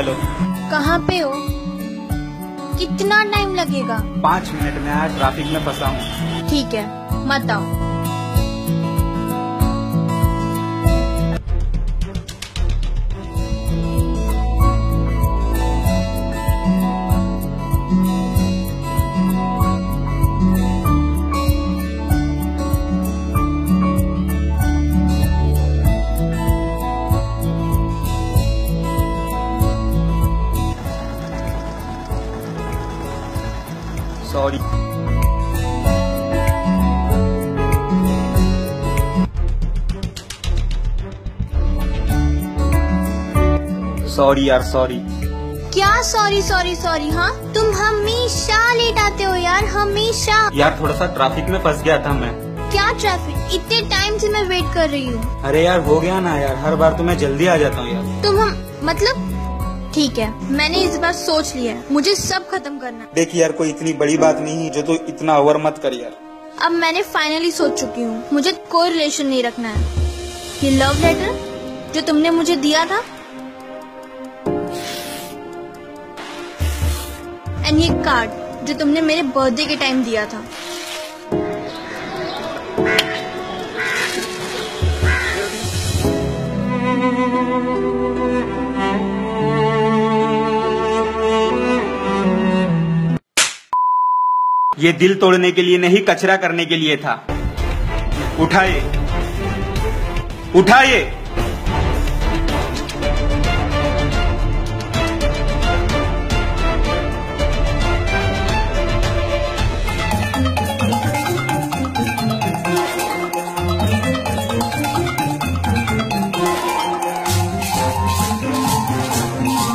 Hello कहाँ पे हो? कितना टाइम लगेगा? पाँच मिनट में आज ट्रैफ़िक में फंसा हूँ। ठीक है मत आओ। सॉरी। सॉरी यार सॉरी। क्या सॉरी सॉरी सॉरी हाँ? तुम हमेशा लेट आते हो यार हमेशा। यार थोड़ा सा ट्रैफ़िक में फंस गया था मैं। क्या ट्रैफ़िक इतने टाइम से मैं वेट कर रही हूँ। अरे यार हो गया ना यार हर बार तो मैं जल्दी आ जाता हूँ यार। तुम हम मतलब ठीक है मैंने इस बार सोच लिया है मुझे सब खत्म करना देख यार कोई इतनी बड़ी बात नहीं है जो तू इतना ओवर मत कर यार। अब मैंने फाइनली सोच चुकी हूँ मुझे कोई रिलेशन नहीं रखना है। ये लव लेटर जो तुमने मुझे दिया था एंड ये कार्ड जो तुमने मेरे बर्थडे के टाइम दिया था। ये दिल तोड़ने के लिए नहीं कचरा करने के लिए था। उठाइए उठाइए